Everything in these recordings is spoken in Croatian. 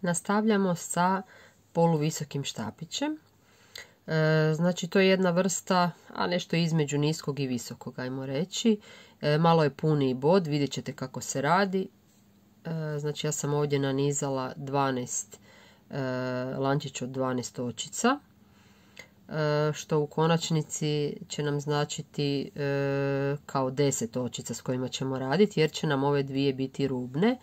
Nastavljamo sa poluvisokim štapićem. E, znači to je jedna vrsta, a nešto između niskog i visokog, ajmo reći. E, malo je puniji bod, vidjet ćete kako se radi. E, znači ja sam ovdje nanizala 12 lančić od 12 očica što u konačnici će nam značiti kao 10 očica s kojima ćemo raditi jer će nam ove dvije biti rubne.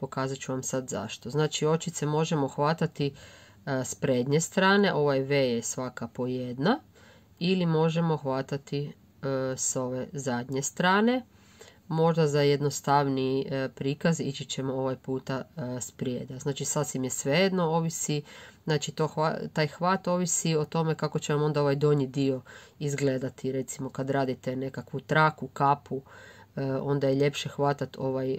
Pokazat ću vam sad zašto. Znači očice možemo hvatati e, s prednje strane, ovaj V je svaka po jedna, ili možemo hvatati e, s ove zadnje strane. Možda za jednostavni e, prikaz ići ćemo ovaj puta sprijeda. Znači sasvim je svejedno, ovisi, znači to, taj hvat ovisi o tome kako će vam onda ovaj donji dio izgledati. Recimo kad radite nekakvu traku, kapu, onda je ljepše hvatat ovaj e,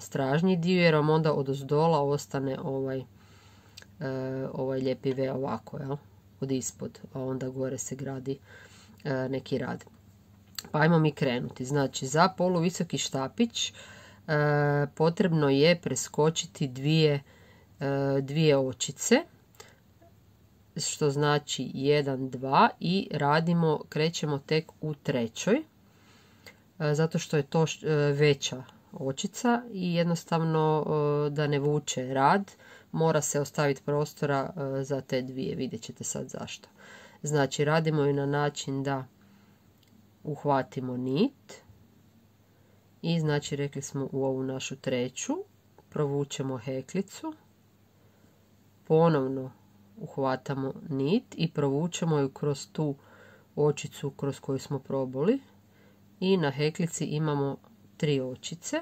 stražnji dio jer vam onda od ozdola ostane ovaj, e, ovaj lijepi V ovako, jel? od ispod, a onda gore se gradi neki rad. Pa ajmo mi krenuti. Znači, za poluvisoki štapić potrebno je preskočiti dvije, dvije očice, što znači 1, 2 i radimo, krećemo tek u trećoj. E, zato što je to e, veća očica i jednostavno e, da ne vuče rad mora se ostaviti prostora za te dvije. Vidjet ćete sad zašto. Znači radimo ju na način da uhvatimo nit i znači rekli smo u ovu našu treću provučemo heklicu ponovno uhvatamo nit i provučemo ju kroz tu očicu kroz koju smo proboli i na heklici imamo tri očice.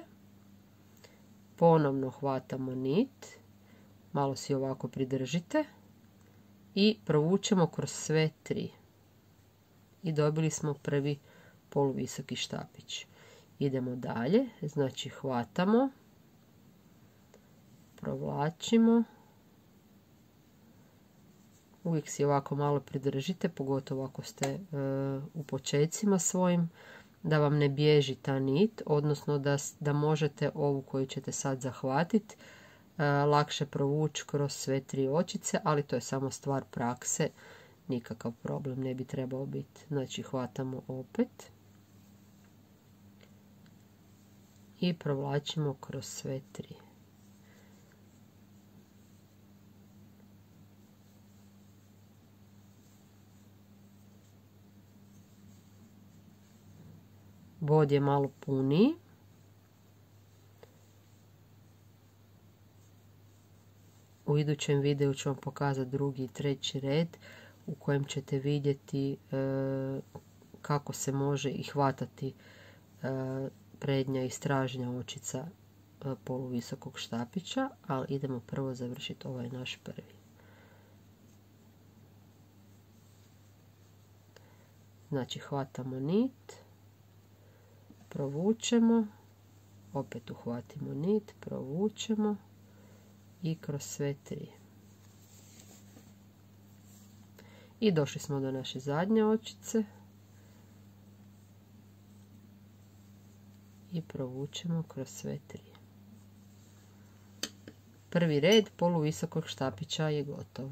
Ponovno hvatamo nit, malo si ovako pridržite i provučemo kroz sve tri. I dobili smo prvi poluvisoki štapić. Idemo dalje, znači hvatamo, provlačimo, uvijek si ovako malo pridržite, pogotovo ako ste e, u počecima svojim da vam ne bježi ta nit, odnosno da, da možete ovu koju ćete sad zahvatiti e, lakše provući kroz sve tri očice, ali to je samo stvar prakse, nikakav problem ne bi trebao biti. Znači hvatamo opet i provlačimo kroz sve tri. Bod je malo puniji. U idućem videu ću vam pokazati drugi i treći red u kojem ćete vidjeti e, kako se može i hvatati e, prednja i stražnja očica e, poluvisokog štapića, ali idemo prvo završiti ovaj naš prvi. Znači hvatamo nit provučemo, opet uhvatimo nit, provučemo i kroz sve tri. I došli smo do naše zadnje očice. I provučemo kroz sve tri. Prvi red poluvisokog štapića je gotov.